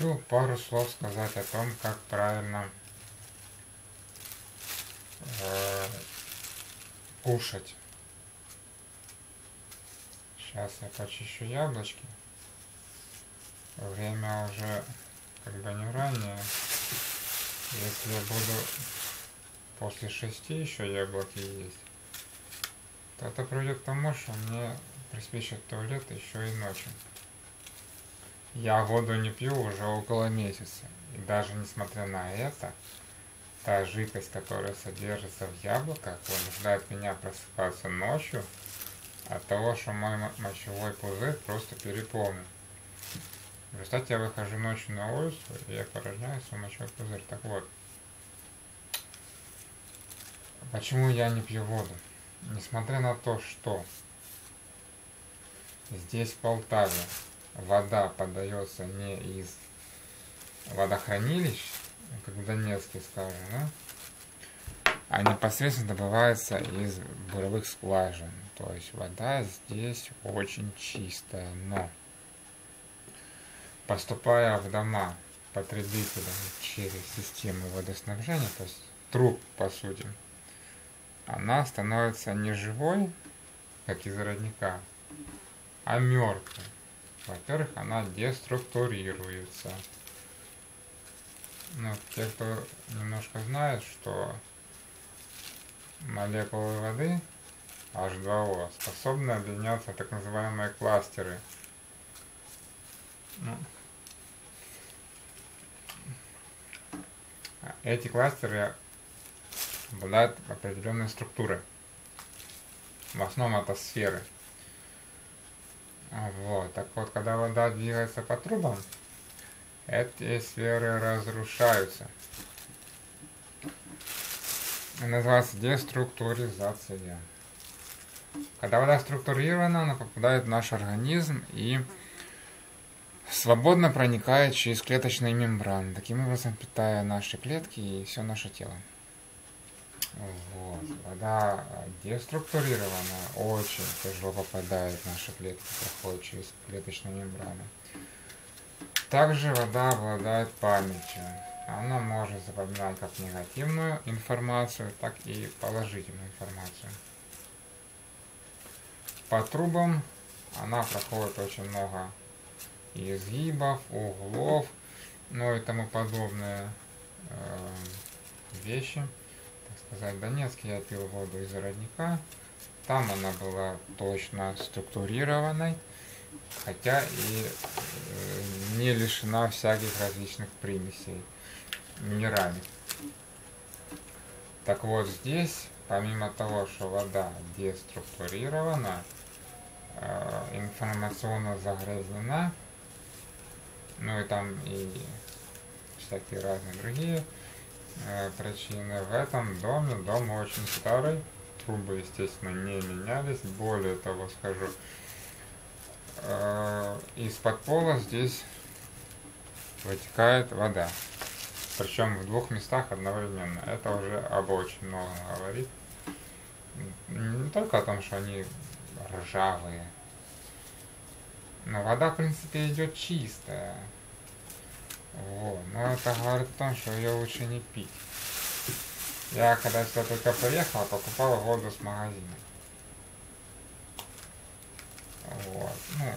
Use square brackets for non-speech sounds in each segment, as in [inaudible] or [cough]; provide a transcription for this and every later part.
Хочу пару слов сказать о том, как правильно э, кушать. Сейчас я почищу яблочки. Время уже как бы не раннее. Если я буду после шести еще яблоки есть, то это приведет к тому, что мне приспичит туалет еще и ночью. Я воду не пью уже около месяца. И даже несмотря на это, та жидкость, которая содержится в яблоках, вынуждает меня просыпаться ночью от того, что мой мочевой пузырь просто переполнен. В результате я выхожу ночью на улицу, и я порожняю свой мочевой пузырь. Так вот, почему я не пью воду? Несмотря на то, что здесь в Полтаве вода подается не из водохранилищ, как в Донецке, скажем, да? а непосредственно добывается из буровых скважин. То есть вода здесь очень чистая, но поступая в дома потребителям через систему водоснабжения, то есть труб по сути, она становится не живой, как из родника, а мертвой. Во-первых, она деструктурируется. Ну, те, кто немножко знает, что молекулы воды H2O способны объединяться в так называемые кластеры. Ну, эти кластеры обладают определенной структурой. В основном это сферы. Вот, так вот, когда вода двигается по трубам, эти сферы разрушаются. называется деструктуризация. Когда вода структурирована, она попадает в наш организм и свободно проникает через клеточные мембраны, таким образом питая наши клетки и все наше тело. Вот. Вода деструктурирована, очень тяжело попадает в наши клетки, проходит через клеточную мембрану. Также вода обладает памятью. Она может запоминать как негативную информацию, так и положительную информацию. По трубам она проходит очень много изгибов, углов, ну и тому подобные э, вещи сказать, в Донецке я пил воду из родника. Там она была точно структурированной, хотя и э, не лишена всяких различных примесей минеральных. Так вот здесь, помимо того, что вода деструктурирована, э, информационно загрязнена, ну и там и всякие разные другие э, причины. В этом доме, дом очень старый, трубы, естественно, не менялись. Более того, скажу, э, из-под пола здесь вытекает вода. Причем в двух местах одновременно. Это уже об очень многом говорит. Не только о том, что они ржавые. Но вода, в принципе, идет чистая. Вот. Но это говорит о том, что ее лучше не пить. Я когда сюда только приехал, покупал воду с магазина. Вот. Ну,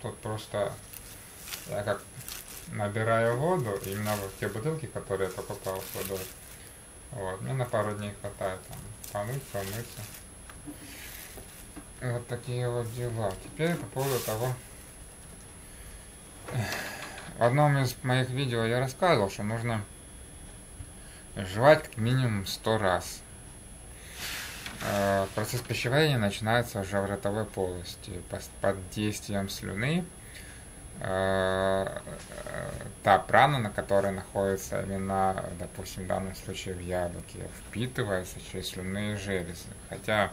тут просто я как набираю воду, именно в те бутылки, которые я покупал с водой. Вот, мне на пару дней хватает там помыть, помыться. Вот такие вот дела. Теперь по поводу того, в одном из моих видео я рассказывал, что нужно жевать как минимум 100 раз. Э, процесс пищеварения начинается уже в ротовой полости. Под действием слюны э, та прана, на которой находится именно, допустим, в данном случае в яблоке, впитывается через слюнные железы. Хотя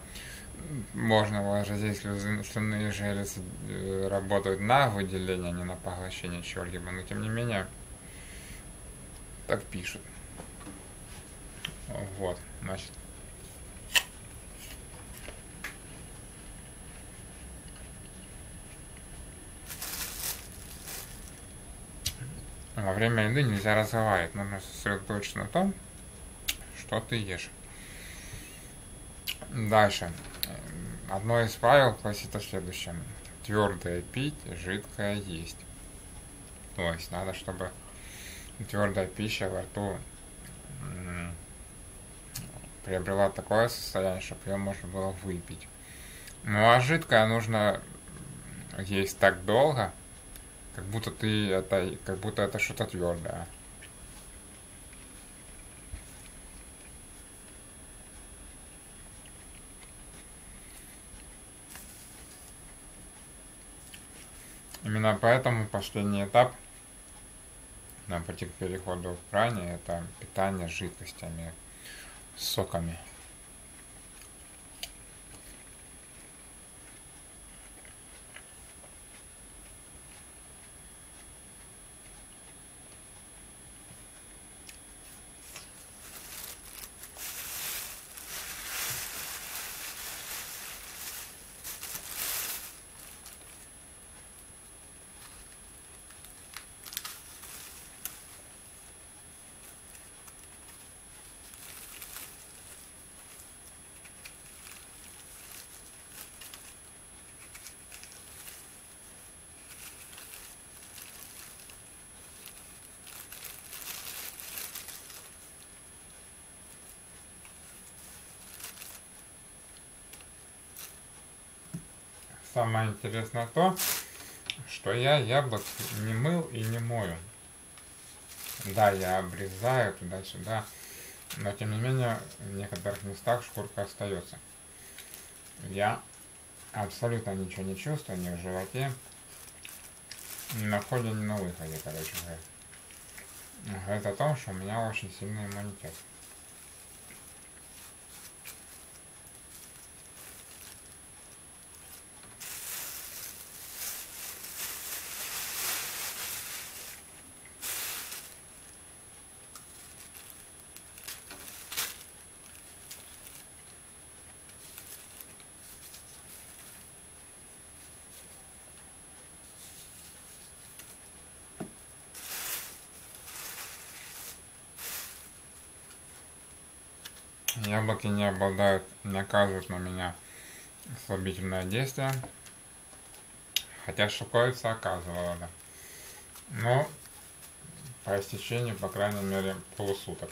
можно выложить, если слюнные железы работают на выделение, а не на поглощение чего-либо, но тем не менее так пишут. Вот, значит. во время еды нельзя разговаривать, нужно сосредоточиться на том, что ты ешь. Дальше. Одно из правил гласит о следующем. Твердое пить, жидкое есть. То есть надо, чтобы твердая пища во рту приобрела такое состояние, чтобы ее можно было выпить. Ну а жидкое нужно есть так долго, как будто ты это, как будто это что-то твердое. Именно поэтому последний этап на пути к переходу в пране это питание жидкостями, соками. Самое интересное то, что я яблок не мыл и не мою. Да, я обрезаю туда-сюда, но тем не менее в некоторых местах шкурка остается. Я абсолютно ничего не чувствую ни в животе, ни на входе, ни на выходе, короче говоря. Говорит о том, что у меня очень сильный иммунитет. Яблоки не обладают, не оказывают на меня слабительное действие. Хотя шокоица оказывала, да. Но по истечении, по крайней мере, полусуток.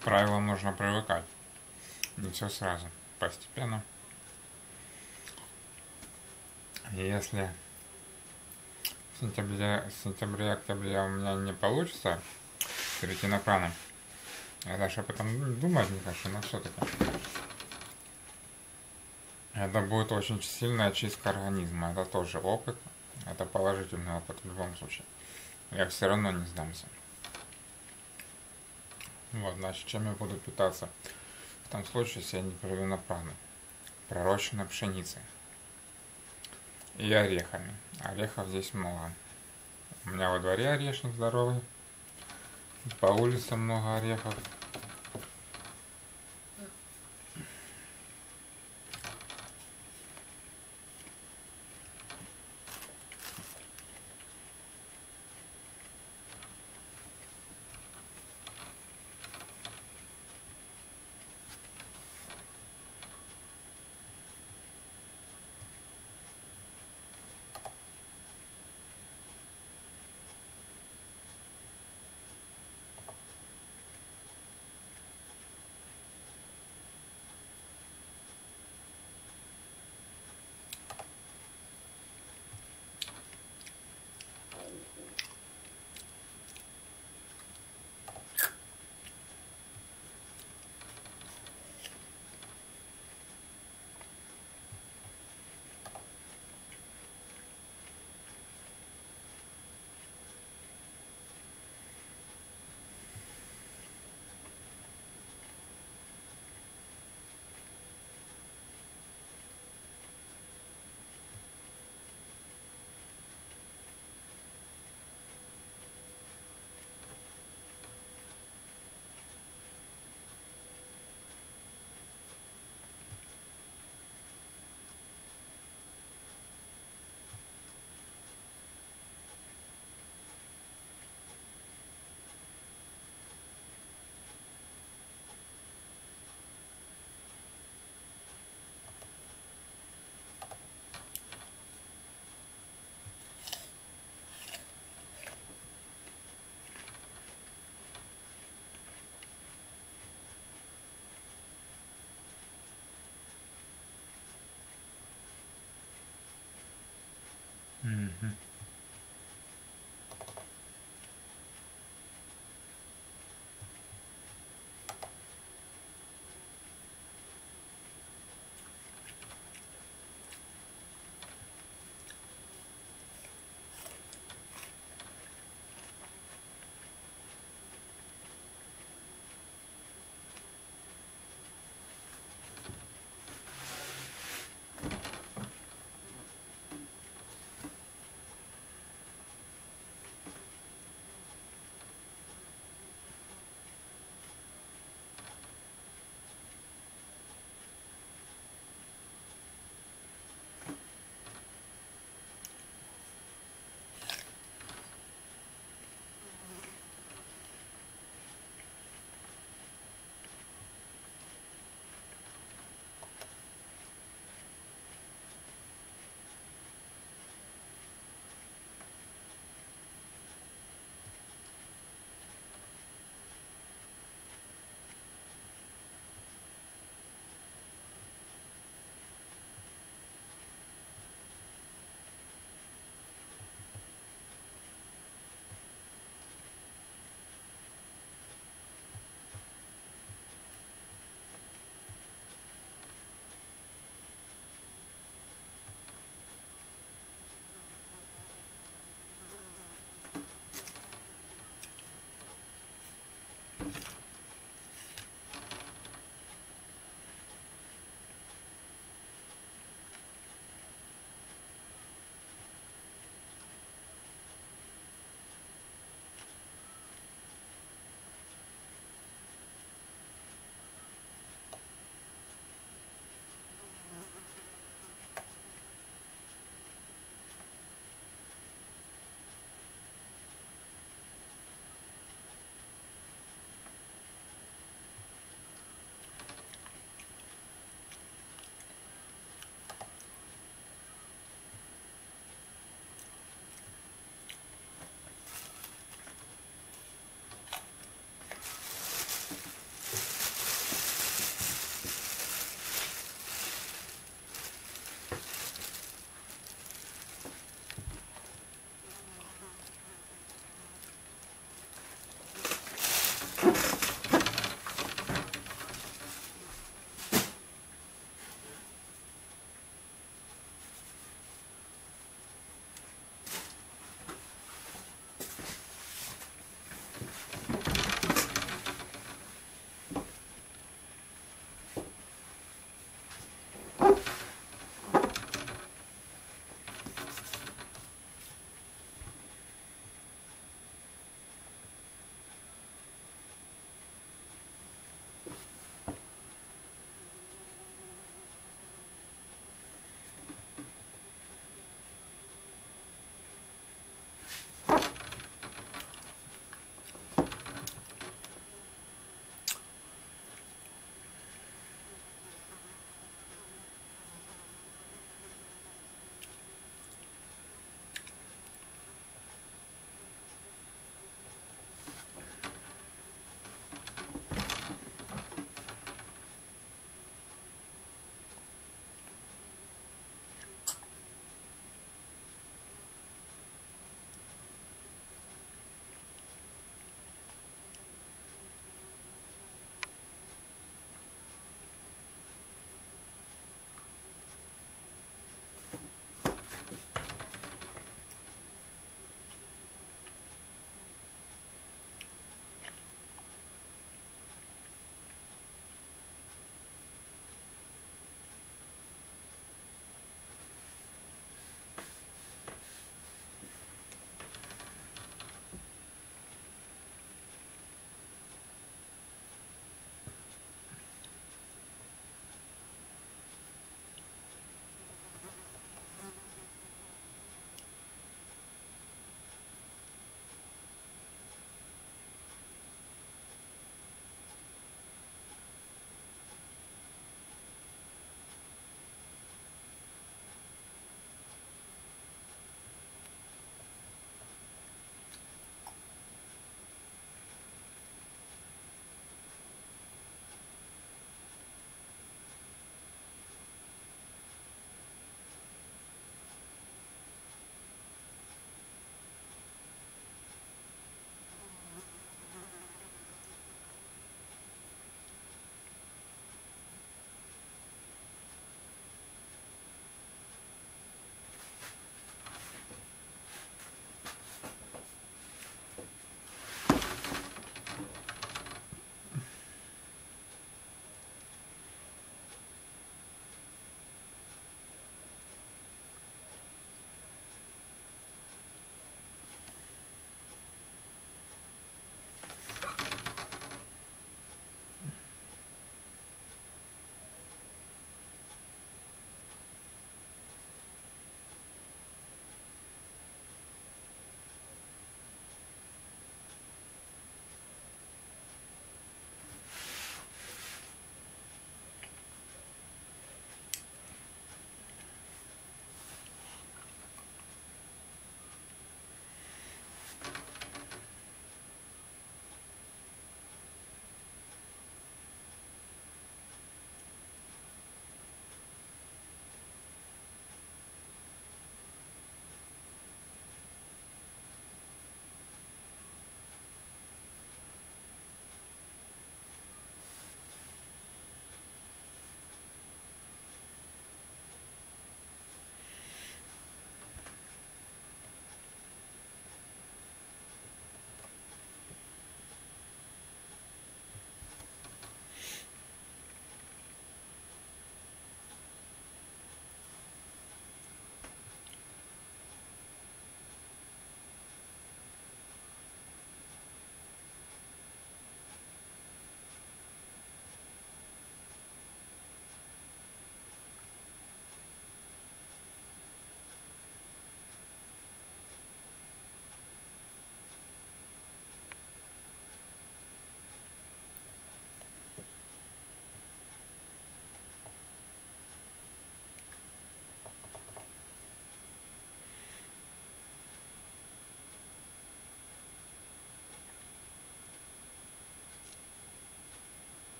Правилам нужно привыкать. Не все сразу, постепенно. Если в сентябре, сентябре, октябре у меня не получится перейти на праны, я даже об этом думать не хочу, но все-таки. Это будет очень сильная чистка организма. Это тоже опыт. Это положительный опыт в любом случае. Я все равно не сдамся. Вот, значит, чем я буду питаться? В том случае, если я не приду на прану. Пророщенной пшеницей. И орехами. Орехов здесь много. У меня во дворе орешник здоровый. По улице много орехов.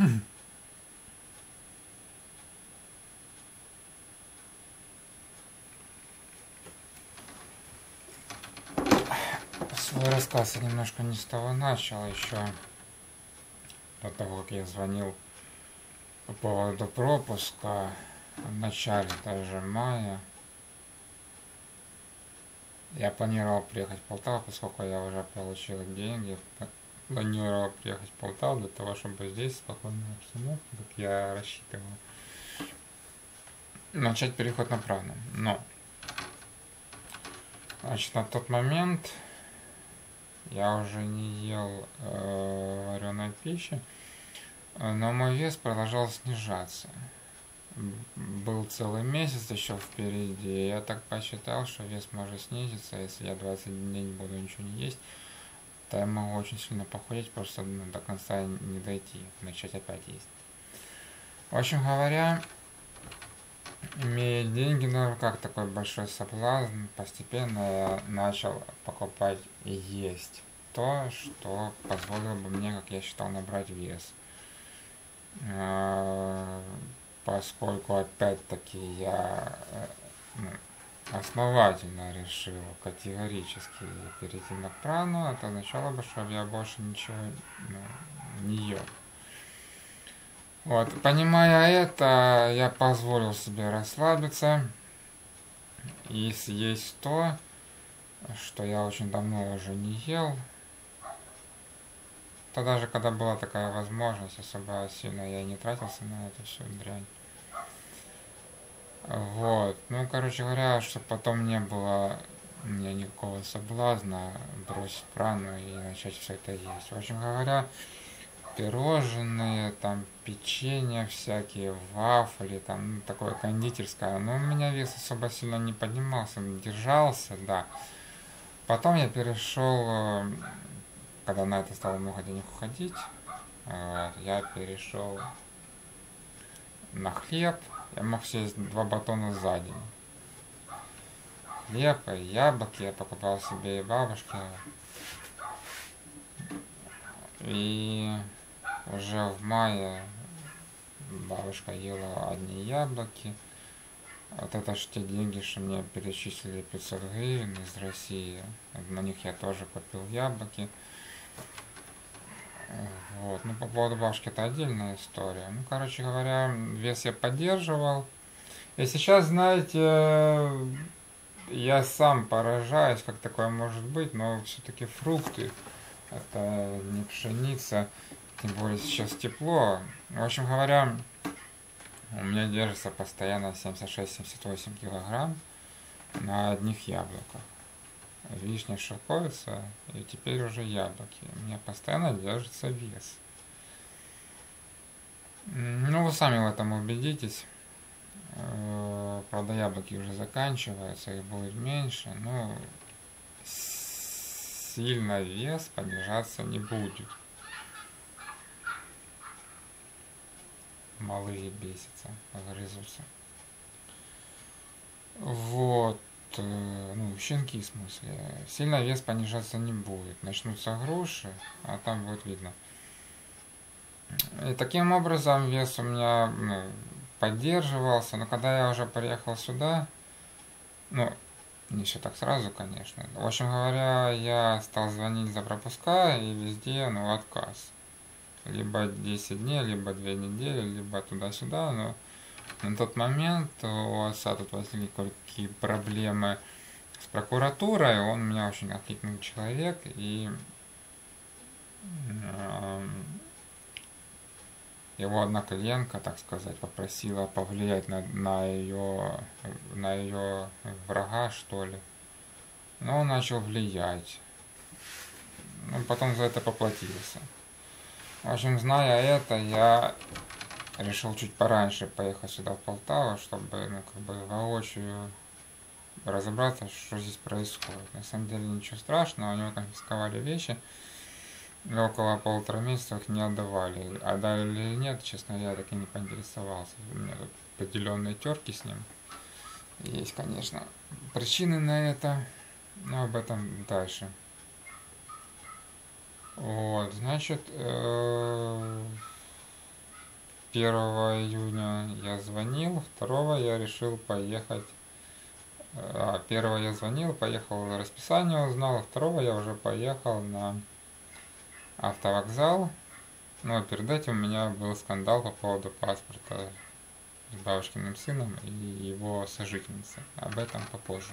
Свой рассказ я немножко не с того начал, еще до того, как я звонил по поводу пропуска в начале даже мая. Я планировал приехать в Полтаву, поскольку я уже получил деньги. Планировал приехать в Полтаву для того, чтобы здесь спокойная обстановка, как я рассчитывал, начать переход на прану. Но, значит, на тот момент я уже не ел э, вареной пищи, но мой вес продолжал снижаться. Был целый месяц еще впереди, я так посчитал, что вес может снизиться, если я 20 дней не буду ничего не есть, я могу очень сильно похудеть, просто ну, до конца не дойти, начать опять есть. В общем говоря, имея деньги на руках, такой большой соблазн, постепенно я начал покупать и есть то, что позволило бы мне, как я считал, набрать вес. А, поскольку опять-таки я ну, основательно решил категорически перейти на прану, это означало бы, что я больше ничего ну, не ел. Вот, понимая это, я позволил себе расслабиться и съесть то, что я очень давно уже не ел. То даже когда была такая возможность, особо сильно я не тратился на эту всю дрянь. Вот. Ну, короче говоря, чтобы потом не было у меня никакого соблазна бросить прану и начать все это есть. В общем говоря, пирожные, там печенье всякие, вафли, там ну, такое кондитерское. Но у меня вес особо сильно не поднимался, держался, да. Потом я перешел, э, когда на это стало много денег уходить, вот, я перешел на хлеб. Я мог съесть два батона за день. Хлеб и яблоки я покупал себе и бабушке. И уже в мае бабушка ела одни яблоки. Вот это же те деньги, что мне перечислили 500 гривен из России. На них я тоже купил яблоки. Вот. Ну, по поводу бабушки это отдельная история. Ну, короче говоря, вес я поддерживал. И сейчас, знаете, я сам поражаюсь, как такое может быть, но все-таки фрукты, это не пшеница, тем более сейчас тепло. В общем говоря, у меня держится постоянно 76-78 килограмм на одних яблоках. Вишня шелковица и теперь уже яблоки. У меня постоянно держится вес. Ну, вы сами в этом убедитесь. Э, правда, яблоки уже заканчиваются, их будет меньше, но сильно вес понижаться не будет. малые бесятся, грызутся. Вот. Э, ну, щенки в смысле. Сильно вес понижаться не будет. Начнутся груши, а там будет видно. И таким образом вес у меня ну, поддерживался. Но когда я уже приехал сюда, ну, не все так сразу, конечно. В общем говоря, я стал звонить за пропуска и везде, ну, отказ. Либо 10 дней, либо 2 недели, либо туда-сюда, но на тот момент у отца тут возникли какие проблемы с прокуратурой, он меня очень конфликтный человек, и его одна клиентка, так сказать, попросила повлиять на, на ее на ее врага, что ли. Но он начал влиять. Ну, потом за это поплатился. В общем, зная это, я решил чуть пораньше поехать сюда, в Полтаву, чтобы, ну, как бы воочию разобраться, что здесь происходит. На самом деле ничего страшного, у него конфисковали вещи, и около полутора месяцев их не отдавали. Отдали или нет, честно, я так и не поинтересовался. У меня тут определенные терки с ним. Есть, конечно, причины на это, но об этом дальше. Вот, значит, э 1 июня я звонил, 2 я решил поехать. А, 1 я звонил, поехал расписание узнал, 2 я уже поехал на автовокзал. Но а перед этим у меня был скандал по поводу паспорта с бабушкиным сыном и его сожительницей. Об этом попозже.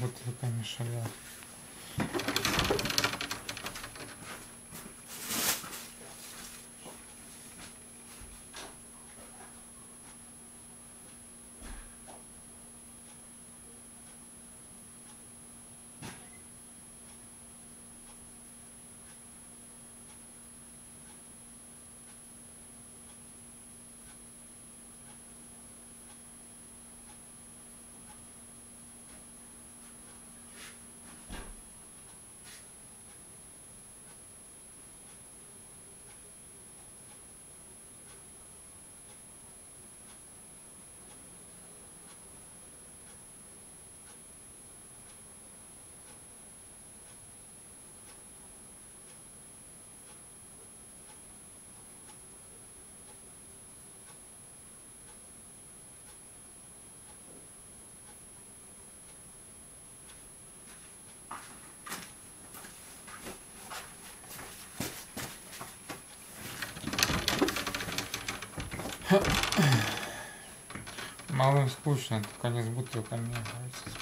Бутылками шалят. Малым скучно, только они с бутылками играются с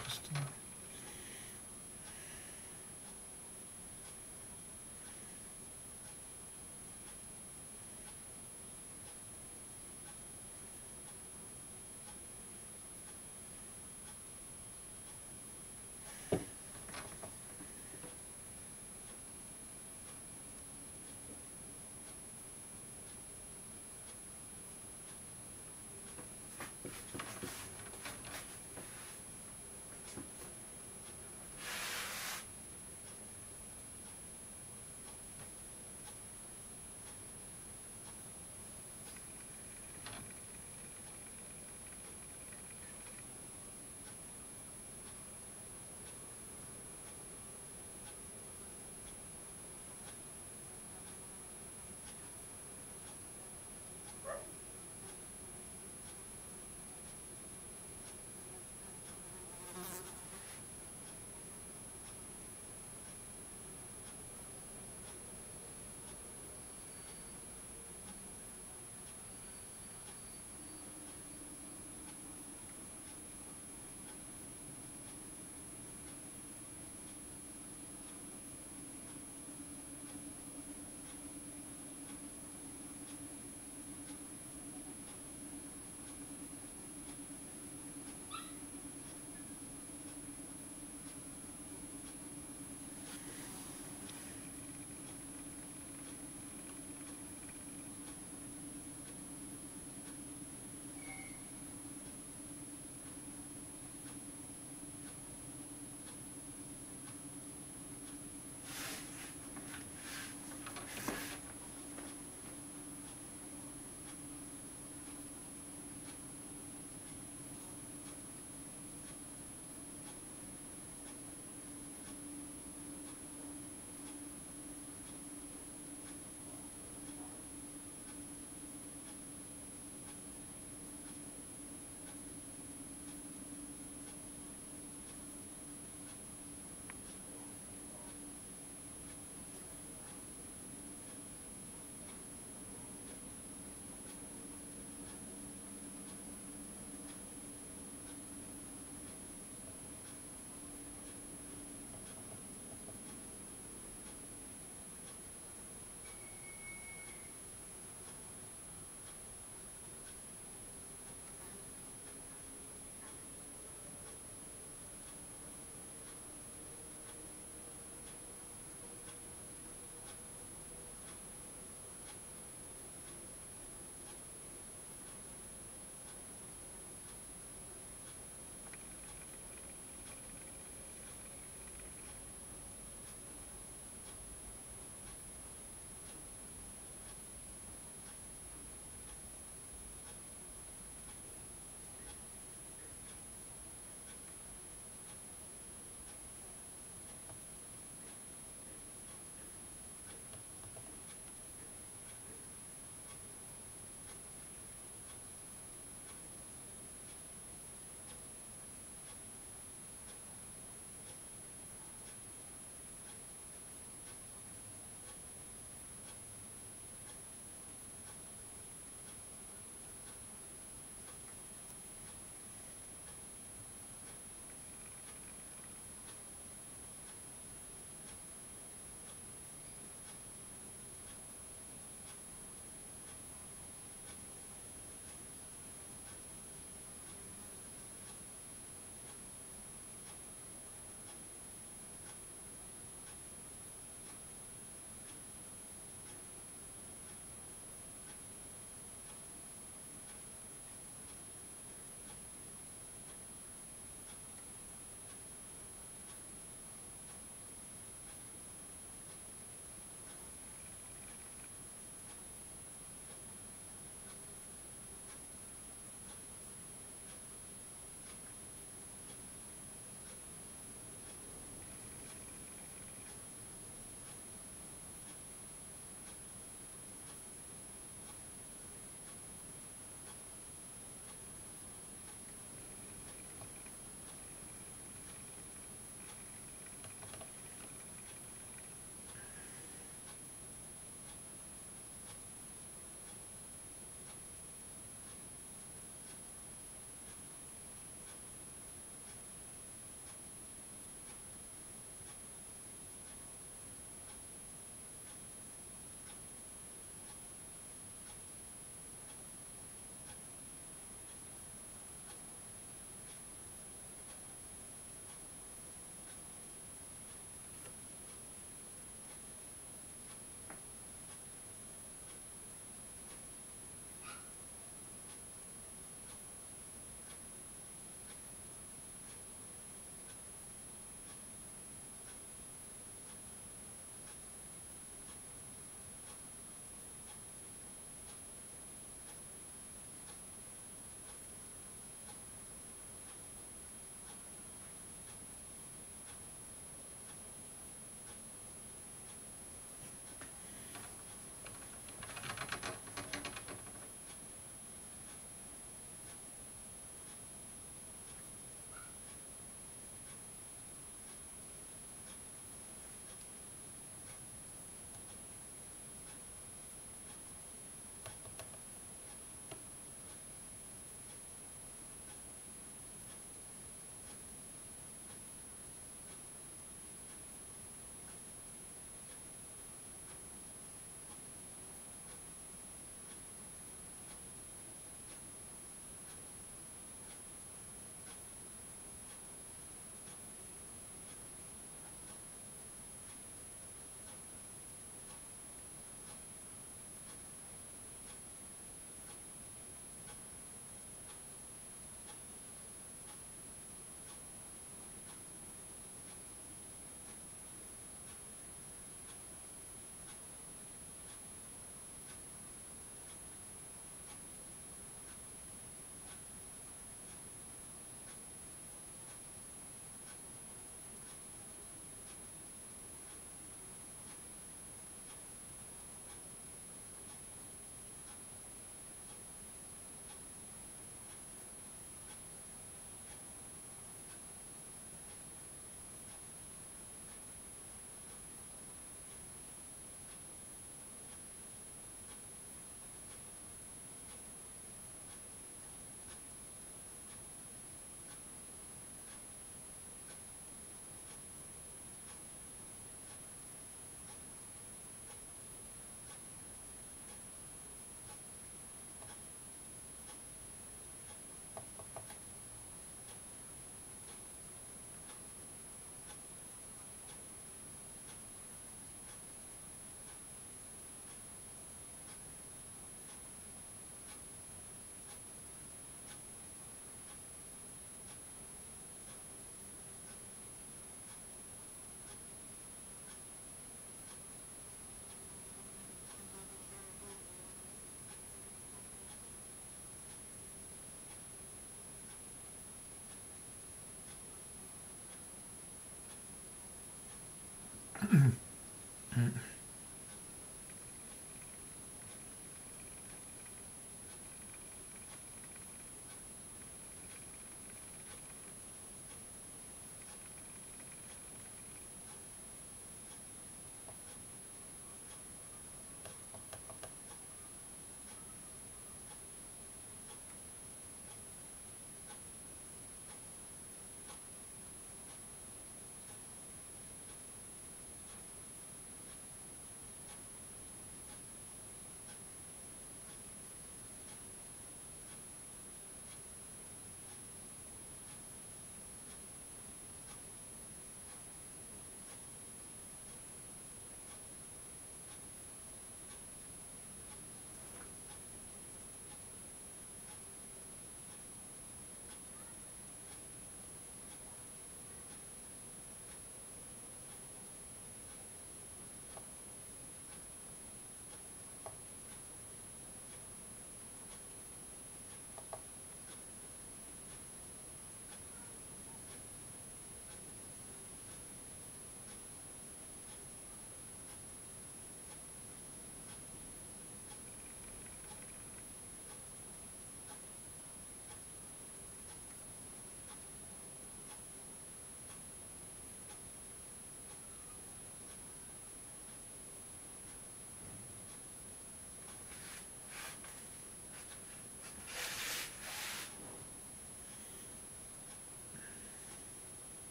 mm-hmm. [clears throat]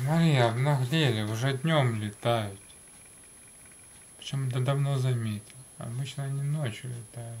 Смотри, обнаглели, уже днем летают. Причем это давно заметил. Обычно они ночью летают.